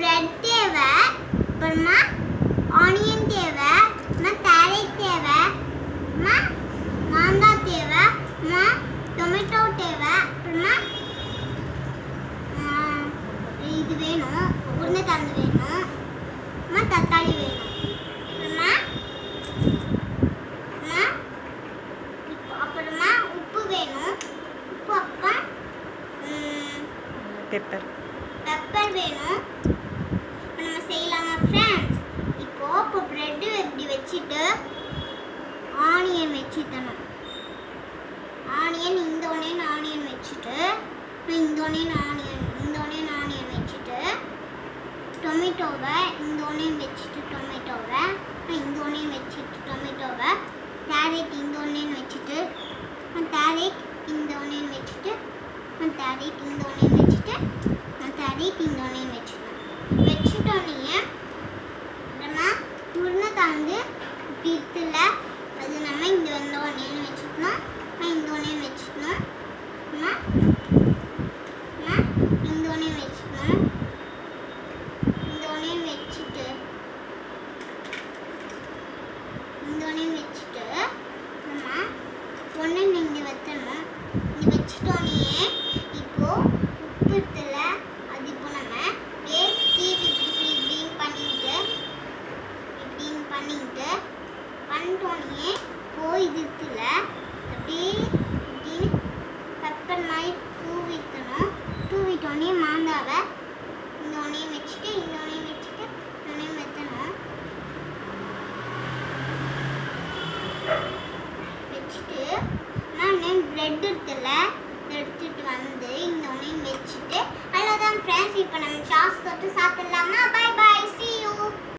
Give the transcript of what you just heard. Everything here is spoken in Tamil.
பிரெட் தேவை அப்புறமா ஆனியன் தேவை அப்புறமா கேரட் தேவை அப்புறமா மாங்காய் தேவை அப்புறமா டொமேட்டோ தேவை அப்புறமா இது வேணும் உருளைக்கிழங்கு வேணும் அப்புறமா தக்காளி வேணும் அப்புறமா அப்புறமா உப்பு வேணும் உப்பு அப்பா பெப்பர் பெப்பர் வேணும் ஃப்ரெண்ட்ஸ் இப்போ இப்போ ப்ரெட்டு இப்படி வச்சுட்டு ஆனியன் வச்சுத்தணும் ஆனியன் இந்த ஒன்னேன்னு ஆனியன் வச்சுட்டு இந்த ஒன்னேன்னு ஆனியன் இந்த ஒன்னேன்னு ஆனியன் வச்சுட்டு டொமேட்டோவை இந்த ஒன்னையும் வச்சுட்டு டொமேட்டோவை இந்த ஒன்னையும் வச்சுட்டு டொமேட்டோவை கேரட் இந்த ஒன்னையும் வச்சுட்டு கேரட் இந்த ஒன்னையும் வச்சுட்டு கேரட் இந்த ஒன்னையும் வச்சுட்டு கேரட் இந்த ஒன்னையும் வச்சுட்டோம் வச்சுட்டோன்னே அப்புறமா உருளைக்கிழங்கு அது நம்ம இந்த வந்த ஒன்றையும் வச்சுக்கணும். அப்புறம் இந்த ஒன்றையும் வச்சுக்கணும். அப்புறமா இந்த வச்சுக்கணும். இந்த வச்சுட்டு இந்த ஒன்றையும் வச்சுட்டு ஒன்று இங்கே வைக்கணும் இங்கே வச்சுட்டோன்னே இப்போ உப்பு இருக்குல்ல அது இப்போ நம்ம அப்படியே தீவி இப்படி இப்படி இப்படின்னு பண்ணிட்டு இப்படின்னு பண்ணிட்டு பண்ணிட்டோன்னே போய் இது அப்படியே பெப்பர் மாதிரி தூவிக்கணும் தூவிட்டோடனே மாங்காவை இந்த ஒன்றையும் வச்சுட்டு இந்த ஒன்றையும் வச்சுட்டு இன்னொன்னையும் வைத்தணும் வச்சுட்டு நான் பிரெட் இருக்குல்ல எடுத்துட்டு வந்து இந்த ஒன்றையும் வச்சுட்டு அவ்வளோதான் ஃப்ரெண்ட்ஸ் இப்போ நம்ம சாஸ் தொட்டு சாப்பிட்லாமா? பாய்